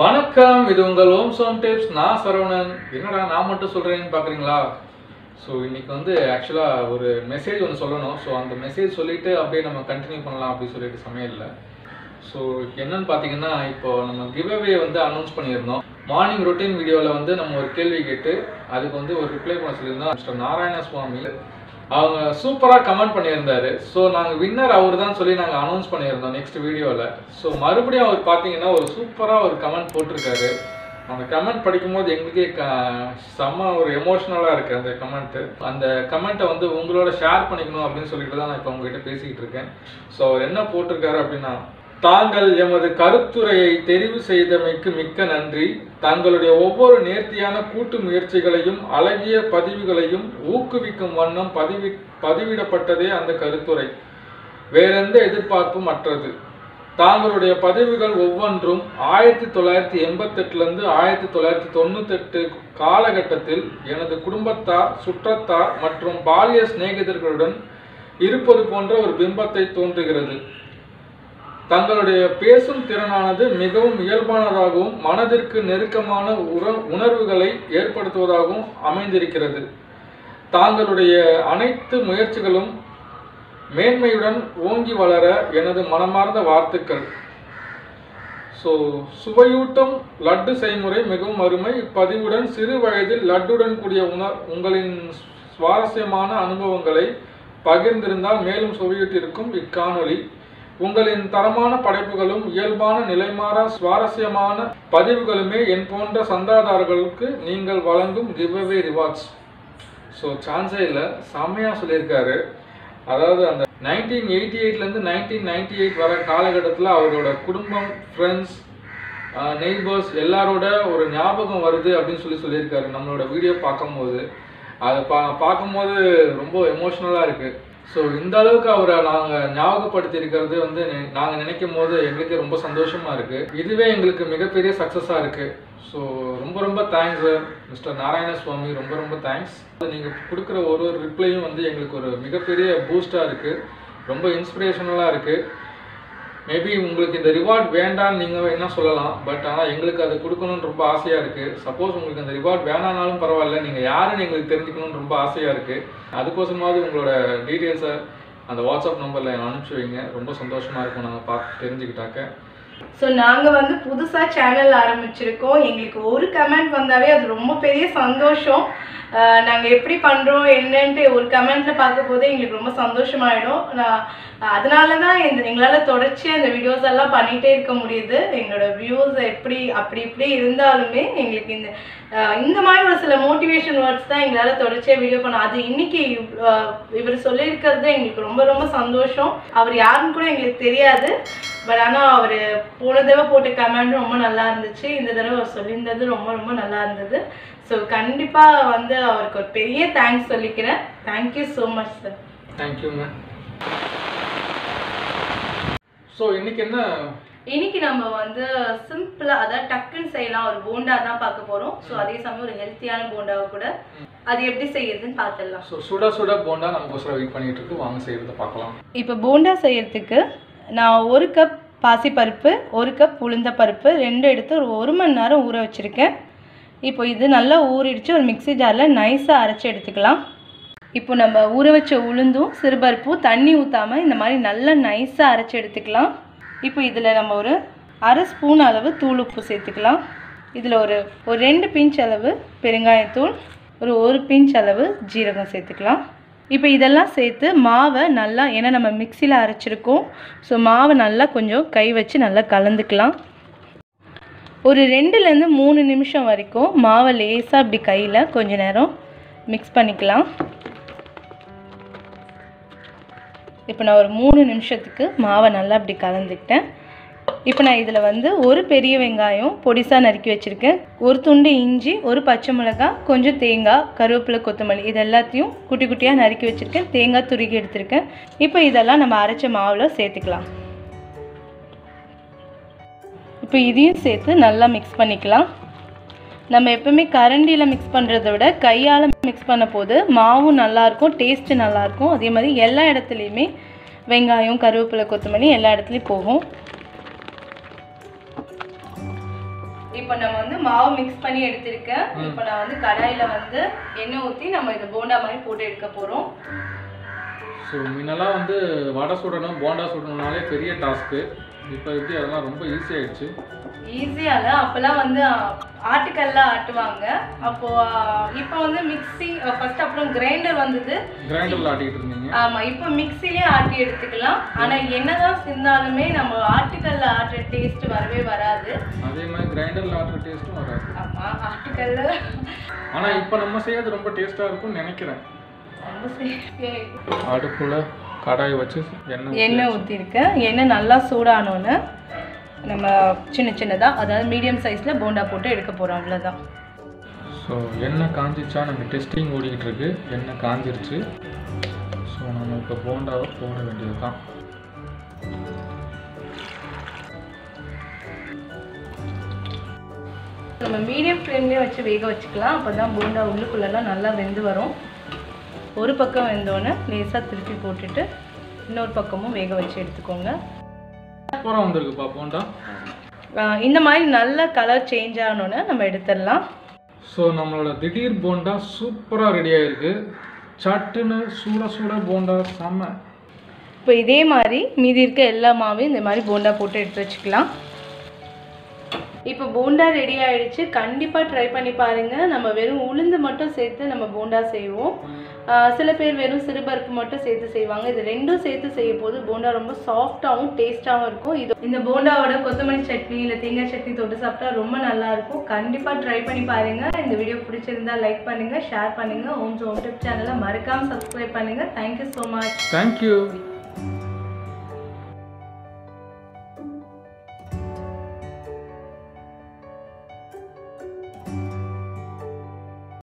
வணக்கம் இது உங்கள் ஓம் சோம் டிப்ஸ். நான் சரவணன். என்னடா நான் மட்டும் சொல்கிறேன்னு பார்க்குறீங்களா ஸோ இன்னைக்கு வந்து ஆக்சுவலாக ஒரு மெசேஜ் ஒன்று சொல்லணும். ஸோ அந்த மெசேஜ் சொல்லிவிட்டு அப்படியே நம்ம கண்டினியூ பண்ணலாம் அப்படின்னு சொல்லிட்டு சமையலில் ஸோ என்னன்னு பார்த்தீங்கன்னா இப்போ நம்ம கிவ்அவே வந்து அனௌன்ஸ் பண்ணியிருந்தோம். மார்னிங் ரொட்டீன் வீடியோவில் வந்து நம்ம ஒரு கேள்வி கேட்டு அதுக்கு வந்து ஒரு ரிப்ளை பண்ண சொல்லியிருந்தோம். மிஸ்டர் நாராயண சுவாமி. அவங்க சூப்பராக கமெண்ட் பண்ணியிருந்தாரு. ஸோ நாங்கள் வின்னர் அவர் தான் சொல்லி நாங்கள் அனௌன்ஸ் பண்ணியிருந்தோம் நெக்ஸ்ட் வீடியோவில் ஸோ மறுபடியும் அவர் பார்த்தீங்கன்னா ஒரு சூப்பராக ஒரு கமெண்ட் போட்டிருக்காரு. அந்த கமெண்ட் படிக்கும்போது எங்களுக்கே க செம்ம ஒரு எமோஷ்னலாக இருக்குது அந்த கமெண்ட்டு அந்த கமெண்ட்டை வந்து உங்களோட ஷேர் பண்ணிக்கணும் அப்படின்னு சொல்லிட்டு தான் நான் இப்போ உங்ககிட்ட பேசிக்கிட்டு இருக்கேன். ஸோ அவர் என்ன போட்டிருக்காரு அப்படின்னா தாங்கள் எமது கருத்துரையை தெரிவு செய்தமைக்கு மிக்க நன்றி. தங்களுடைய ஒவ்வொரு நேர்த்தியான கூட்டு முயற்சிகளையும் அழகிய பதிவுகளையும் ஊக்குவிக்கும் வண்ணம் பதிவி பதிவிடப்பட்டதே அந்த கருத்துரை. வேறெந்த எதிர்பார்ப்பும் அற்றது. தாங்களுடைய பதிவுகள் ஒவ்வொன்றும் ஆயிரத்தி தொள்ளாயிரத்தி எண்பத்தெட்டுலேருந்து ஆயிரத்தி தொள்ளாயிரத்தி தொண்ணூத்தெட்டு காலகட்டத்தில் எனது குடும்பத்தார் சுற்றத்தார் மற்றும் பாலிய சிநேகிதர்களுடன் இருப்பது போன்ற ஒரு பிம்பத்தை தோன்றுகிறது. தங்களுடைய பேசும் திறனானது மிகவும் இயல்பானதாகவும் மனதிற்கு நெருக்கமான உற உணர்வுகளை ஏற்படுத்துவதாகவும் அமைந்திருக்கிறது. தாங்களுடைய அனைத்து முயற்சிகளும் மேன்மையுடன் ஓங்கி வளர எனது மனமார்ந்த வாழ்த்துக்கள். ஸோ சுவையூட்டம் லட்டு செய்முறை மிகவும் அருமை. இப்பதிவுடன் சிறு வயதில் லட்டுடன் கூடிய உணர் உங்களின் சுவாரஸ்யமான அனுபவங்களை பகிர்ந்திருந்தால் மேலும் சுவையூட்டிருக்கும் இக்காணொலி உங்களின் தரமான படைப்புகளும் இயல்பான நிலைமாறா சுவாரஸ்யமான பதிவுகளுமே என் போன்ற சந்தாதாரர்களுக்கு நீங்கள் வழங்கும் கிவ்அவே ரிவார்ட்ஸ் ஸோ சான்ஸே இல்லை. செம்மையாக சொல்லியிருக்காரு. அதாவது அந்த நைன்டீன் எயிட்டி எயிட்லேருந்து நைன்டீன் நைன்டி எயிட் வர காலகட்டத்தில் அவரோட குடும்பம் ஃப்ரெண்ட்ஸ் நெய்பர்ஸ் எல்லாரோட ஒரு ஞாபகம் வருது அப்படின்னு சொல்லி சொல்லியிருக்காரு. நம்மளோட வீடியோ பார்க்கும்போது. அதை பா பார்க்கும்போது ரொம்ப எமோஷ்னலாக இருக்குது ஸோ இந்த அளவுக்கு அவரை நாங்கள் ஞாபகப்படுத்தி இருக்கிறது வந்து நாங்கள் நினைக்கும் போது எங்களுக்கு ரொம்ப சந்தோஷமாக இருக்குது இதுவே எங்களுக்கு மிகப்பெரிய சக்ஸஸாக இருக்குது ஸோ ரொம்ப ரொம்ப thanks sir mister Narayana Swamy ரொம்ப ரொம்ப தேங்க்ஸ் நீங்கள் கொடுக்குற ஒரு ஒரு ரிப்ளையும் வந்து எங்களுக்கு ஒரு மிகப்பெரிய பூஸ்டாக இருக்குது ரொம்ப இன்ஸ்பிரேஷனலாக இருக்குது மேபி உங்களுக்கு இந்த ரிவார்ட் வேண்டாம்னு நீங்கள் என்ன சொல்லலாம் பட் ஆனால் எங்களுக்கு அது கொடுக்கணும்னு ரொம்ப ஆசையாக இருக்குது சப்போஸ் உங்களுக்கு அந்த ரிவார்ட் வேணானாலும் பரவாயில்ல நீங்கள் யாருன்னு எங்களுக்கு தெரிஞ்சுக்கணும்னு ரொம்ப ஆசையாக இருக்குது அதுக்கோசமாவது உங்களோட டீட்டெயில்ஸை அந்த வாட்ஸ்அப் நம்பரில் அனுப்பிச்சி வைங்க. ரொம்ப சந்தோஷமாக இருக்கும் நாங்கள் பார்த்து தெரிஞ்சுக்கிட்டாக்க. ஸோ நாங்கள் வந்து புதுசாக சேனல் ஆரம்பிச்சிருக்கோம். எங்களுக்கு ஒரு கமெண்ட் வந்தாவே அது ரொம்ப பெரிய சந்தோஷம். நாங்கள் எப்படி பண்ணுறோம் என்னன்ட்டு ஒரு கமெண்ட்டில் பார்க்க போதே எங்களுக்கு ரொம்ப சந்தோஷமாயிடும். நான் அதனால தான் இந்த எங்களால் தொடர்ச்சியாக இந்த வீடியோஸ் எல்லாம் பண்ணிகிட்டே இருக்க முடியுது. எங்களோட வியூஸ் எப்படி அப்படி இப்படி இருந்தாலுமே எங்களுக்கு இந்த இந்த மாதிரி ஒரு சில மோட்டிவேஷன் வேர்ட்ஸ் தான் எங்களால் தொடர்ச்சியாக வீடியோ பண்ண அது இன்னைக்கு இவர் சொல்லியிருக்கிறது எங்களுக்கு ரொம்ப ரொம்ப சந்தோஷம். அவர் யாருன்னு கூட எங்களுக்கு தெரியாது. பட் ஆனால் அவர் போன தடவை போட்ட கமெண்ட் ரொம்ப நல்லா இருந்துச்சு. இந்த தடவை அவர் சொல்லியிருந்தது ரொம்ப ரொம்ப நல்லா இருந்தது. ஸோ கண்டிப்பாக வந்து அவருக்கு ஒரு பெரிய தேங்க்ஸ் சொல்லிக்கிறேன். Thank you so much sir தேங்க்யூங்க ஸோ இன்னைக்கு என்ன இன்னைக்கு நம்ம வந்து சிம்பிளாக அதாவது டக்குன்னு செய்யலாம் ஒரு போண்டா தான் பார்க்க போகிறோம் ஸோ அதே சமயம் ஒரு ஹெல்த்தியான போண்டாவை கூட அது எப்படி செய்யறதுன்னு பார்த்துடலாம். ஸோ சுட சுட போண்டா நமக்கு வெயிட் பண்ணிட்டு இருக்கு. வாங்க செய்யறத பார்க்கலாம். இப்போ போண்டா செய்யறதுக்கு நான் ஒரு கப் பாசிப்பருப்பு ஒரு கப் உளுந்த பருப்பு ரெண்டு எடுத்து ஒரு ஒரு மணி நேரம் ஊற வச்சுருக்கேன். இப்போ இது நல்லா ஊறிடுச்சு. ஒரு மிக்ஸி ஜாரில் நைஸாக அரைச்சி எடுத்துக்கலாம். இப்போ நம்ம ஊற வச்ச உளுந்தும் சிறுபருப்பும் தண்ணி ஊற்றாமல் இந்த மாதிரி நல்லா நைஸாக அரைச்சி எடுத்துக்கலாம். இப்போ இதில் நம்ம ஒரு அரை ஸ்பூன் அளவு தூள் உப்பு சேர்த்துக்கலாம். இதில் ஒரு ஒரு ரெண்டு பிஞ்ச் அளவு பெருங்காயத்தூள் ஒரு ஒரு பிஞ்ச் அளவு ஜீரகம் சேர்த்துக்கலாம். இப்போ இதெல்லாம் சேர்த்து மாவை நல்லா ஏன்னா நம்ம மிக்சியில் அரைச்சிருக்கோம். ஸோ மாவை நல்லா கொஞ்சம் கை வச்சு நல்லா கலந்துக்கலாம். ஒரு ரெண்டுலேருந்து மூணு நிமிஷம் வரைக்கும் மாவை லேசாக இப்படி கையில் கொஞ்ச நேரம் மிக்ஸ் பண்ணிக்கலாம். இப்போ நான் ஒரு மூணு நிமிஷத்துக்கு மாவை நல்லா அப்படி கலந்துக்கிட்டேன். இப்போ நான் இதில் வந்து ஒரு பெரிய வெங்காயம் பொடிசாக நறுக்கி வச்சுருக்கேன். ஒரு துண்டு இஞ்சி ஒரு பச்சை மிளகாய் கொஞ்சம் தேங்காய் கருவேப்பிலை கொத்தமல்லி இது எல்லாத்தையும் குட்டி குட்டியாக நறுக்கி வச்சுருக்கேன். தேங்காய் துருக்கி எடுத்திருக்கேன். இப்போ இதெல்லாம் நம்ம அரைச்ச மாவில் சேர்த்துக்கலாம். இப்போ இதையும் சேர்த்து நல்லா மிக்ஸ் பண்ணிக்கலாம். நம்ம எப்பவுமே கரண்டியில் மிக்ஸ் பண்ணுறத விட கையால் மிக்ஸ் பண்ண போது மாவும் நல்லாயிருக்கும் டேஸ்ட்டு நல்லாயிருக்கும். அதே மாதிரி எல்லா இடத்துலையுமே வெங்காயம் கருவேப்பிலை கொத்தமல்லி எல்லா இடத்துலையும் போகும். இப்போ நம்ம வந்து மாவு மிக்ஸ் பண்ணி எடுத்திருக்கேன் இப்போ நான் வந்து கடாயில் வந்து எண்ணெய் ஊற்றி நம்ம இதை போண்டா மாதிரி போட்டு எடுக்க போகிறோம் ஸோ முன்னெல்லாம் வந்து வடை சுடணும் போண்டா சுடணும்னாலே பெரிய டாஸ்க்கு இப்போ எப்படி அதெல்லாம் ரொம்ப ஈஸியாகிடுச்சு ஈஸியாக இல்லை. அப்போல்லாம் வந்து ஆட்டுக்கல்ல ஆட்டுவாங்க. அப்போ இப்போ வந்து மிக்ஸி ஃபர்ஸ்ட் அப்புறம் கிரைண்டர் வந்தது. கிரைண்டரில் ஆட்டிக்கிட்டு இருந்தீங்க. ஆமா இப்போ மிக்ஸிலே ஆட்டி எடுத்துக்கலாம். ஆனா என்னதான் செஞ்சாலுமே நம்ம ஆட்டுக்கல்ல ஆட்டுற டேஸ்ட் வரவே வராது. அதே மாதிரி கிரைண்டரில் ஆட்டுற டேஸ்ட்டும் வராது. ஆமா ஆட்டுக்கல்ல. ஆனால் இப்போ நம்ம செய்யறது ரொம்ப டேஸ்ட்டாக இருக்கும்னு நினைக்கிறேன். அடுப்புல கடாய் வச்சு எண்ணெய் எண்ணெய் ஊற்றிருக்கேன் எண்ணெய் நல்லா சூடானோன்னு. நம்ம சின்ன சின்னதாக அதாவது மீடியம் சைஸில் போண்டா போட்டு எடுக்க போகிறோம் அவ்வளோதான் ஸோ எண்ணெய் காஞ்சிச்சா நம்ம டெஸ்டிங் ஓடிக்கிட்டு இருக்கு எண்ணெய் காஞ்சிருச்சு. ஸோ நம்ம இப்போ போண்டாவை போட வேண்டியது தான் நம்ம மீடியம் ஃப்ளேம்லேயே வச்சு வேக வச்சுக்கலாம். அப்போ தான் போண்டா உள்ளுக்குள்ளெல்லாம் நல்லா வெந்து வரும். ஒரு பக்கம் வெந்தோடனே லேசாக திருப்பி போட்டுட்டு இன்னொரு பக்கமும் வேக வச்சு எடுத்துக்கோங்க. சூப்பராக வந்திருக்குப்பா போண்டா. ஆஹ் இந்த மாதிரி நல்ல கலர் சேஞ்ச் ஆனோன்னு நம்ம எடுத்துடலாம். ஸோ நம்மளோட திடீர் போண்டா சூப்பராக ரெடி ஆயிருக்கு. சட்டுன்னு சூட சூட போண்டா செம்ம. இப்போ இதே மாதிரி மீதி இருக்க எல்லா மாவையும் இந்த மாதிரி போண்டா போட்டு எடுத்து வச்சுக்கலாம். இப்போ போண்டா ரெடி ஆயிடுச்சு. கண்டிப்பாக ட்ரை பண்ணி பாருங்கள் நம்ம வெறும் உளுந்து மட்டும் சேர்த்து நம்ம போண்டா செய்வோம். சில பேர் வெறும் சிறுபருப்பு மட்டும் சேர்த்து செய்வாங்க. இது ரெண்டும் சேர்த்து செய்யும் போது போண்டா ரொம்ப சாஃப்டாகவும் டேஸ்ட்டாகவும் இருக்கும். இது இந்த போண்டாவோட கொத்தமல்லி சட்னி இல்லை தேங்காய் சட்னி தொட்டு சாப்பிட்டா ரொம்ப நல்லாயிருக்கும் கண்டிப்பாக ட்ரை பண்ணி பாருங்கள் இந்த வீடியோ பிடிச்சிருந்தா லைக் பண்ணுங்கள் ஷேர் பண்ணுங்கள் ஓம் யூடியூப் டிப் சேனலை மறக்காம சப்ஸ்கிரைப் பண்ணுங்கள் தேங்க்யூ ஸோ மச் தேங்க்யூ